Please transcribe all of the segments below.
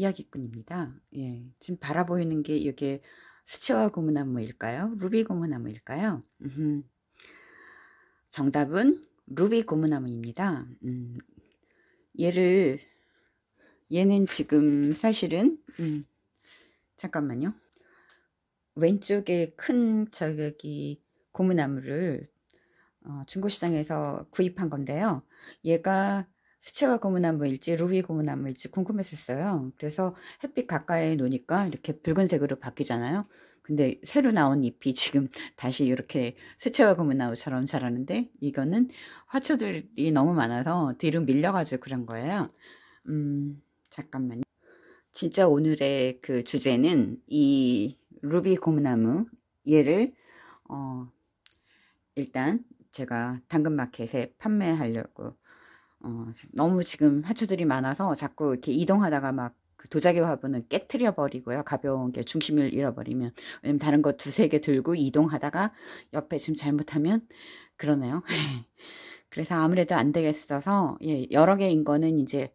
이야기꾼입니다. 예, 지금 바라보이는 게 이게 수채화 고무나무일까요? 루비 고무나무일까요? 정답은 루비 고무나무입니다. 음, 얘를 얘는 지금 사실은 음, 잠깐만요. 왼쪽에 큰 저기 고무나무를 어, 중고시장에서 구입한 건데요. 얘가 수채화 고무나무일지 루비 고무나무일지 궁금했었어요. 그래서 햇빛 가까이 놓으니까 이렇게 붉은색으로 바뀌잖아요. 근데 새로 나온 잎이 지금 다시 이렇게 수채화 고무나무처럼 자라는데 이거는 화초들이 너무 많아서 뒤로 밀려가지고 그런 거예요. 음, 잠깐만요. 진짜 오늘의 그 주제는 이 루비 고무나무 얘를 어, 일단 제가 당근마켓에 판매하려고 어, 너무 지금 화초들이 많아서 자꾸 이렇게 이동하다가 막 그 도자기 화분은 깨트려 버리고요. 가벼운 게 중심을 잃어버리면 왜냐면 다른 거 두세 개 들고 이동하다가 옆에 지금 잘못하면 그러네요. 그래서 아무래도 안 되겠어서 예, 여러 개인 거는 이제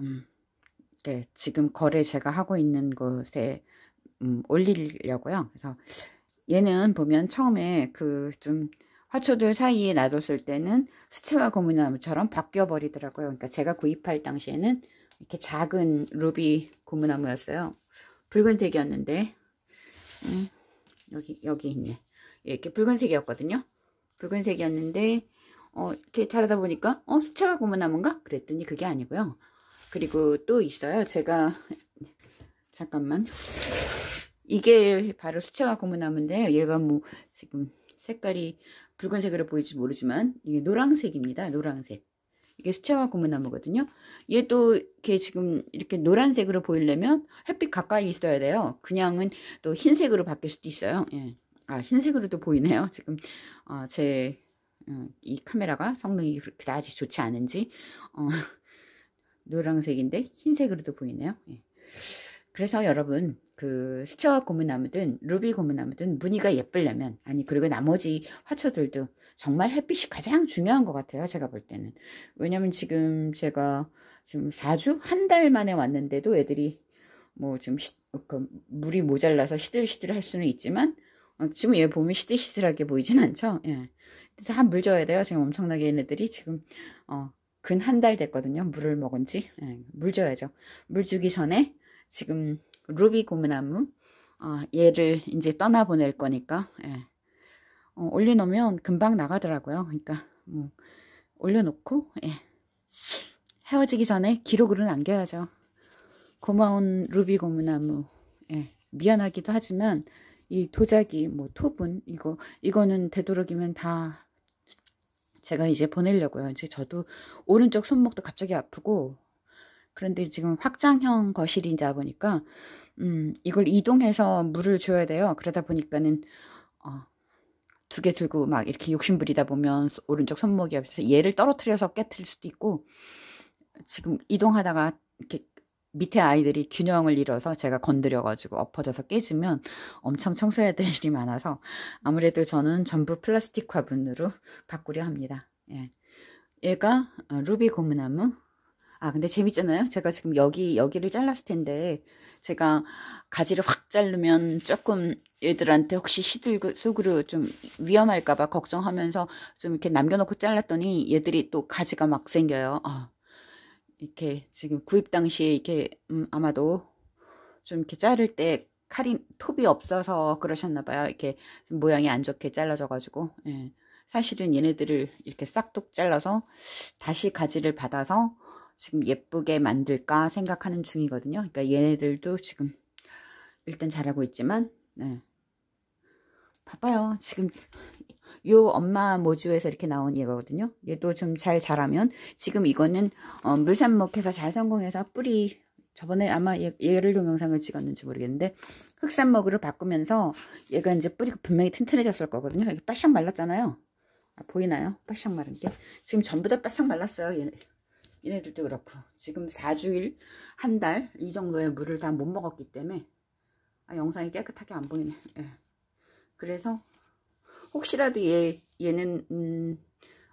음, 네, 지금 거래 제가 하고 있는 곳에 음, 올리려고요. 그래서 얘는 보면 처음에 그 좀 화초들 사이에 놔뒀을 때는 수채화 고무나무처럼 바뀌어 버리더라고요. 그러니까 제가 구입할 당시에는 이렇게 작은 루비 고무나무였어요. 붉은색이었는데 음, 여기 여기 있네. 이렇게 붉은색이었거든요. 붉은색이었는데 어, 이렇게 자라다 보니까 어 수채화 고무나무인가? 그랬더니 그게 아니고요. 그리고 또 있어요. 제가 잠깐만 이게 바로 수채화 고무나무인데 얘가 뭐 지금 색깔이 붉은색으로 보일지 모르지만 이게 노란색입니다. 노란색. 이게 수채화 고무나무거든요. 얘도 이렇게 지금 이렇게 노란색으로 보이려면 햇빛 가까이 있어야 돼요. 그냥은 또 흰색으로 바뀔 수도 있어요. 예. 아 흰색으로도 보이네요. 지금 어, 제이 어, 카메라가 성능이 그다지 좋지 않은지 어, 노란색인데 흰색으로도 보이네요. 예. 그래서 여러분 그 수채화 고무나무든 루비 고무나무든 무늬가 예쁘려면 아니 그리고 나머지 화초들도 정말 햇빛이 가장 중요한 것 같아요 제가 볼 때는. 왜냐면 지금 제가 지금 4주? 한 달 만에 왔는데도 애들이 뭐좀그 물이 모자라서 시들시들 할 수는 있지만 어, 지금 얘 보면 시들시들하게 보이진 않죠? 예. 그래서 한 물 줘야 돼요. 지금 엄청나게 얘네들이 지금 어, 근 한 달 됐거든요. 물을 먹은지. 예, 물 줘야죠. 물 주기 전에 지금 루비 고무나무 어, 얘를 이제 떠나보낼 거니까 예. 어, 올려놓으면 금방 나가더라고요. 그러니까 뭐 올려놓고 예. 헤어지기 전에 기록으로 남겨야죠. 고마운 루비 고무나무 예. 미안하기도 하지만 이 도자기 뭐 토분 이거 이거는 되도록이면 다 제가 이제 보내려고요. 이제 저도 오른쪽 손목도 갑자기 아프고 그런데 지금 확장형 거실이다 보니까 음, 이걸 이동해서 물을 줘야 돼요. 그러다 보니까는 어, 두 개 들고 막 이렇게 욕심 부리다 보면 오른쪽 손목이 없어서 얘를 떨어뜨려서 깨트릴 수도 있고 지금 이동하다가 이렇게 밑에 아이들이 균형을 잃어서 제가 건드려가지고 엎어져서 깨지면 엄청 청소해야 될 일이 많아서 아무래도 저는 전부 플라스틱 화분으로 바꾸려 합니다. 예. 얘가 어, 루비 고무나무 아 근데 재밌잖아요. 제가 지금 여기 여기를 잘랐을 텐데 제가 가지를 확 자르면 조금 얘들한테 혹시 시들 속으로 좀 위험할까봐 걱정하면서 좀 이렇게 남겨놓고 잘랐더니 얘들이 또 가지가 막 생겨요. 아, 이렇게 지금 구입 당시에 이렇게 음, 아마도 좀 이렇게 자를 때 칼이 톱이 없어서 그러셨나봐요. 이렇게 모양이 안 좋게 잘라져 가지고. 예. 사실은 얘네들을 이렇게 싹둑 잘라서 다시 가지를 받아서 지금 예쁘게 만들까 생각하는 중이거든요. 그러니까 얘네들도 지금 일단 잘하고 있지만 네. 봐봐요. 지금 요 엄마 모주에서 이렇게 나온 얘거든요. 얘도 좀 잘 자라면 지금 이거는 어, 물산목해서 잘 성공해서 뿌리 저번에 아마 얘, 얘를 동영상을 찍었는지 모르겠는데 흑산목으로 바꾸면서 얘가 이제 뿌리가 분명히 튼튼해졌을 거거든요. 여기 바싹 말랐잖아요. 아, 보이나요? 바싹 마른 게 지금 전부 다 바싹 말랐어요. 얘네. 얘네들도 그렇고. 지금 4주일 한 달 이 정도의 물을 다 못 먹었기 때문에 아, 영상이 깨끗하게 안 보이네. 예. 그래서 혹시라도 얘, 얘는 음,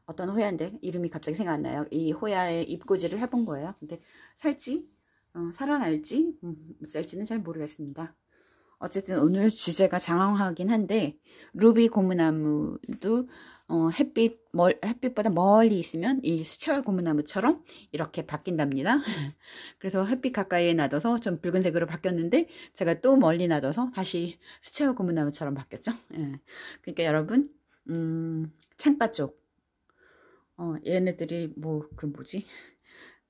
어떤 호야인데? 이름이 갑자기 생각 안 나요. 이 호야의 입고지를 해본 거예요. 근데 살찌? 어, 살아날지? 음, 쌀지는 잘 모르겠습니다. 어쨌든 오늘 주제가 장황하긴 한데 루비 고무나무도 어, 햇빛 멀, 햇빛보다 멀리 있으면 이 수채화 고무나무처럼 이렇게 바뀐답니다. 그래서 햇빛 가까이에 놔둬서 좀 붉은색으로 바뀌었는데 제가 또 멀리 놔둬서 다시 수채화 고무나무처럼 바뀌었죠. 예. 그러니까 여러분 음, 창가 쪽 어, 얘네들이 뭐 그 뭐지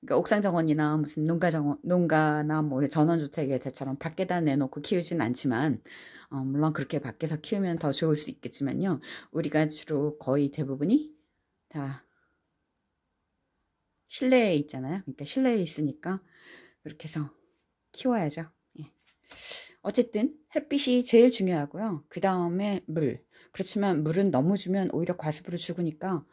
그러니까 옥상 정원이나 무슨 농가 정원, 농가나 뭐 전원 주택에 대처럼 밖에다 내놓고 키우진 않지만, 어, 물론 그렇게 밖에서 키우면 더 좋을 수 있겠지만요. 우리가 주로 거의 대부분이 다 실내에 있잖아요. 그러니까 실내에 있으니까 그렇게 해서 키워야죠. 예. 어쨌든 햇빛이 제일 중요하고요. 그 다음에 물. 그렇지만 물은 너무 주면 오히려 과습으로 죽으니까,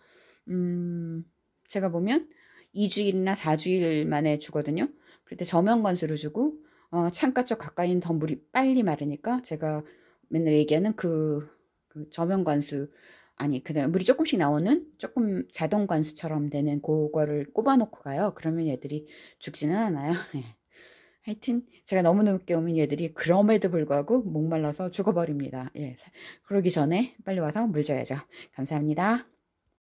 음, 제가 보면 2주일이나 4주일 만에 주거든요. 그럴 때 저면 관수로 주고 어, 창가 쪽 가까이는 더 물이 빨리 마르니까 제가 맨날 얘기하는 그, 그 저면 관수 아니 그다음에 물이 조금씩 나오는 조금 자동 관수처럼 되는 그거를 꼽아 놓고 가요. 그러면 얘들이 죽지는 않아요. 예. 하여튼 제가 너무 늦게 오면 얘들이 그럼에도 불구하고 목말라서 죽어버립니다. 예. 그러기 전에 빨리 와서 물 줘야죠. 감사합니다.